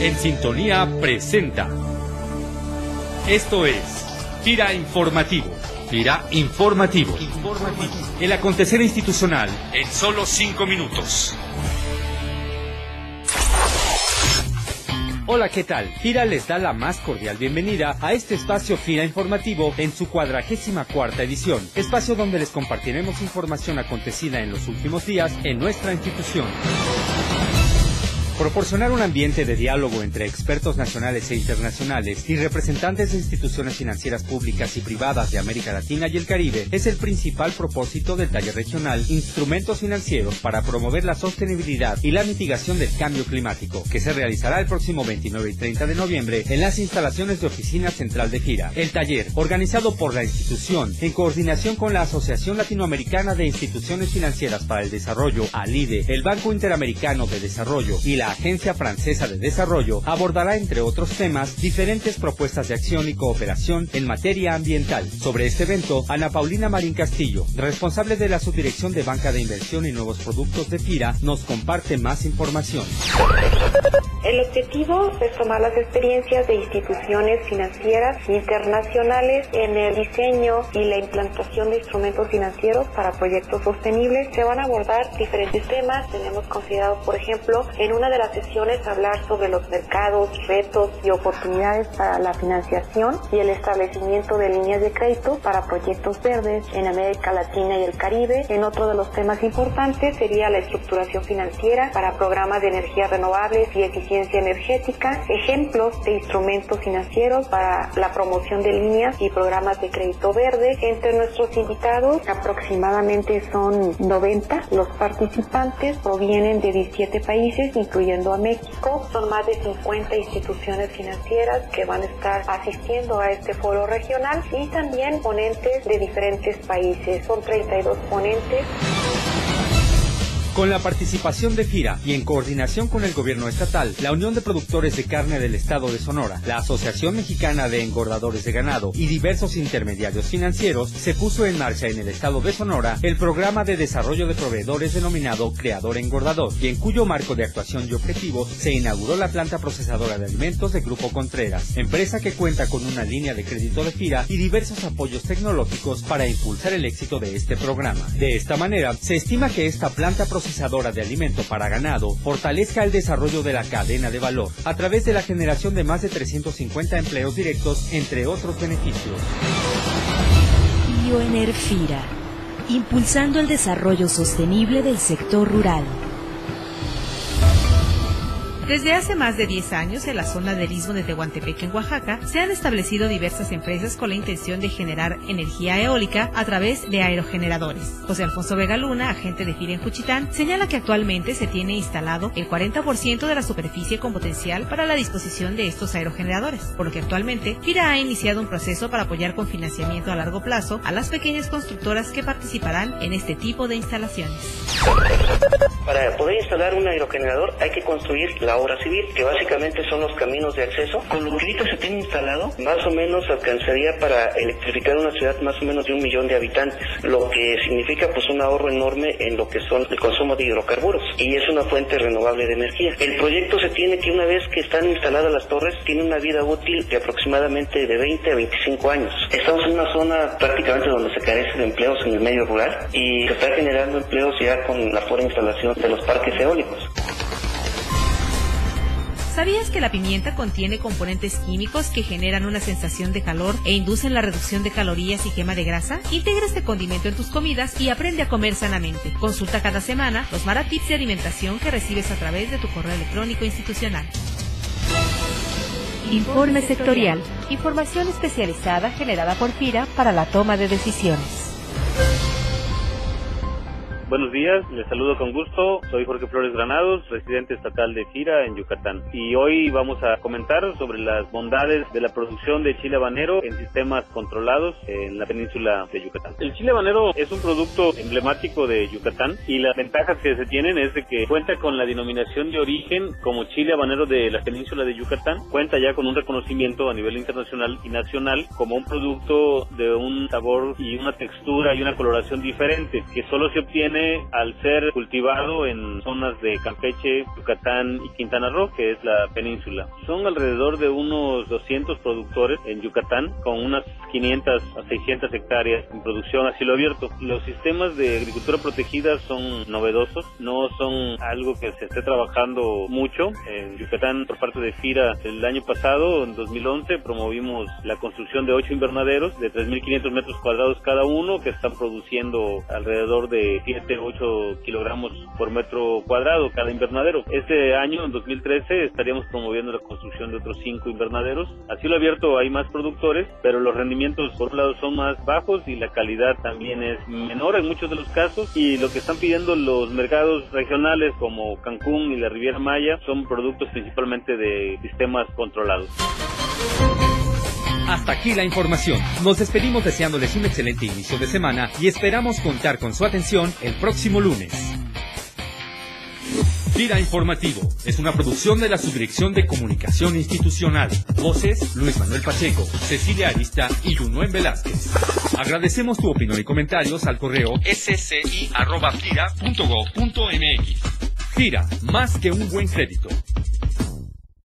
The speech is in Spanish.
En Sintonía presenta. Esto es Tira Informativo. Tira Informativo. El acontecer institucional en solo cinco minutos. Hola, ¿qué tal? FIRA les da la más cordial bienvenida a este espacio FIRA informativo en su cuadragésima cuarta edición, espacio donde les compartiremos información acontecida en los últimos días en nuestra institución. Proporcionar un ambiente de diálogo entre expertos nacionales e internacionales y representantes de instituciones financieras públicas y privadas de América Latina y el Caribe es el principal propósito del taller regional Instrumentos Financieros para promover la sostenibilidad y la mitigación del cambio climático, que se realizará el próximo 29 y 30 de noviembre en las instalaciones de Oficina Central de Gira. El taller, organizado por la institución en coordinación con la Asociación Latinoamericana de Instituciones Financieras para el Desarrollo, ALIDE, el Banco Interamericano de Desarrollo y la la Agencia Francesa de Desarrollo abordará, entre otros temas, diferentes propuestas de acción y cooperación en materia ambiental. Sobre este evento, Ana Paulina Marín Castillo, responsable de la Subdirección de Banca de Inversión y Nuevos Productos de FIRA, nos comparte más información. El objetivo es tomar las experiencias de instituciones financieras internacionales en el diseño y la implantación de instrumentos financieros para proyectos sostenibles. Se van a abordar diferentes temas. Tenemos considerado, por ejemplo, en una de las sesiones hablar sobre los mercados, retos y oportunidades para la financiación y el establecimiento de líneas de crédito para proyectos verdes en América Latina y el Caribe. En otro de los temas importantes sería la estructuración financiera para programas de energías renovables y eficiencia energética, ejemplos de instrumentos financieros para la promoción de líneas y programas de crédito verde. Entre nuestros invitados aproximadamente son 90. Los participantes provienen de 17 países, incluyendo a México. Son más de 50 instituciones financieras que van a estar asistiendo a este foro regional y también ponentes de diferentes países. Son 32 ponentes. Con la participación de FIRA y en coordinación con el gobierno estatal, la Unión de Productores de Carne del Estado de Sonora, la Asociación Mexicana de Engordadores de Ganado y diversos intermediarios financieros, se puso en marcha en el estado de Sonora el programa de desarrollo de proveedores denominado Creador Engordador, y en cuyo marco de actuación y objetivos se inauguró la planta procesadora de alimentos de Grupo Contreras, empresa que cuenta con una línea de crédito de FIRA y diversos apoyos tecnológicos para impulsar el éxito de este programa. De esta manera, se estima que esta planta procesadora de alimento para ganado fortalezca el desarrollo de la cadena de valor a través de la generación de más de 350 empleos directos, entre otros beneficios. Bioenerfira, impulsando el desarrollo sostenible del sector rural. Desde hace más de 10 años, en la zona del istmo de Tehuantepec, en Oaxaca, se han establecido diversas empresas con la intención de generar energía eólica a través de aerogeneradores. José Alfonso Vega Luna, agente de FIRA en Juchitán, señala que actualmente se tiene instalado el 40% de la superficie con potencial para la disposición de estos aerogeneradores, por lo que actualmente FIRA ha iniciado un proceso para apoyar con financiamiento a largo plazo a las pequeñas constructoras que participarán en este tipo de instalaciones. Para poder instalar un aerogenerador hay que construir la obra civil, que básicamente son los caminos de acceso. Con lo que ahorita se tiene instalado, más o menos alcanzaría para electrificar una ciudad más o menos de un millón de habitantes, lo que significa pues un ahorro enorme en lo que son el consumo de hidrocarburos y es una fuente renovable de energía. El proyecto se tiene que una vez que están instaladas las torres, tiene una vida útil de aproximadamente de 20 a 25 años. Estamos en una zona prácticamente donde se carece de empleos en el medio rural y se está generando empleos ya con la fuera instalación de los parques eólicos. ¿Sabías que la pimienta contiene componentes químicos que generan una sensación de calor e inducen la reducción de calorías y quema de grasa? Integra este condimento en tus comidas y aprende a comer sanamente. Consulta cada semana los maratips de alimentación que recibes a través de tu correo electrónico institucional. Informe sectorial. Información especializada generada por FIRA para la toma de decisiones. Buenos días, les saludo con gusto. Soy Jorge Flores Granados, residente estatal de Gira en Yucatán. Y hoy vamos a comentar sobre las bondades de la producción de chile habanero en sistemas controlados en la península de Yucatán. El chile habanero es un producto emblemático de Yucatán y las ventajas que se tienen es de que cuenta con la denominación de origen como chile habanero de la península de Yucatán. Cuenta ya con un reconocimiento a nivel internacional y nacional como un producto de un sabor y una textura y una coloración diferente que solo se obtiene viene al ser cultivado en zonas de Campeche, Yucatán y Quintana Roo, que es la península. Son alrededor de unos 200 productores en Yucatán, con unas 500 a 600 hectáreas en producción a cielo abierto. Los sistemas de agricultura protegida son novedosos, no son algo que se esté trabajando mucho. En Yucatán, por parte de FIRA, el año pasado, en 2011, promovimos la construcción de ocho invernaderos de 3.500 metros cuadrados cada uno, que están produciendo alrededor de 7, 8 kilogramos por metro cuadrado cada invernadero. Este año, en 2013, estaríamos promoviendo la construcción de otros cinco invernaderos. A cielo abierto hay más productores, pero los rendimientos por un lado son más bajos y la calidad también es menor en muchos de los casos y lo que están pidiendo los mercados regionales como Cancún y la Riviera Maya son productos principalmente de sistemas controlados. Hasta aquí la información. Nos despedimos deseándoles un excelente inicio de semana y esperamos contar con su atención el próximo lunes. Gira Informativo es una producción de la Subdirección de Comunicación Institucional. Voces Luis Manuel Pacheco, Cecilia Arista y Junuen Velázquez. Agradecemos tu opinión y comentarios al correo sci.gira.gov.mx. Gira, más que un buen crédito.